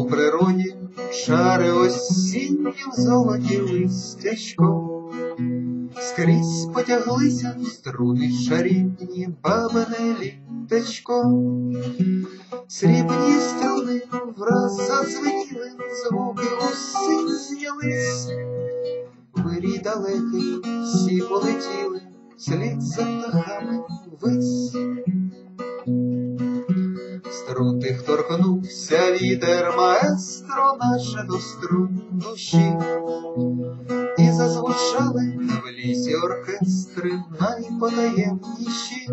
у природі шари осіннім золоті листячком, скрізь потяглися струни шарівні бабине літечко, срібні струни враз зазвеніли, звуки уси знялись, вирі далекі всі полетіли, слід за птахами вись. Струн тих торкнувся вітер маестро наше до струн душі. І зазвучали в лісі оркестри найпотаємніші.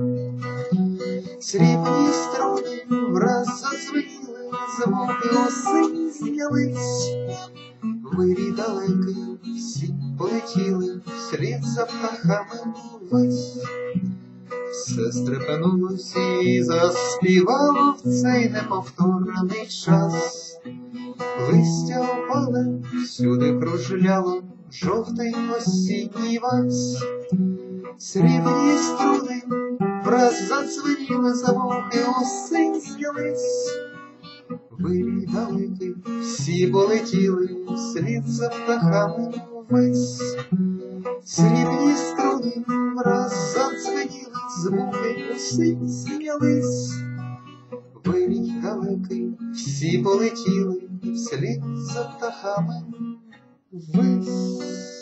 Срібні струни враз задзвеніли, звуки осень знялись. Вирій далекий, всі полетіли, вслід за птахами вись. Все стрепенулося і заспівало в цей неповторний час. Листя опале, всюди кружляло жовтий осінній вальс. Срібні струни враз задзвеніли звуки осень знялись. Вирій далекий, всі полетіли, вслід за птахами весь. Срібні струни враз звуки уси знялись. Вирій далекий, всі полетіли, вслід за птахами вись.